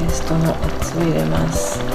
ペーストのやつを入れます。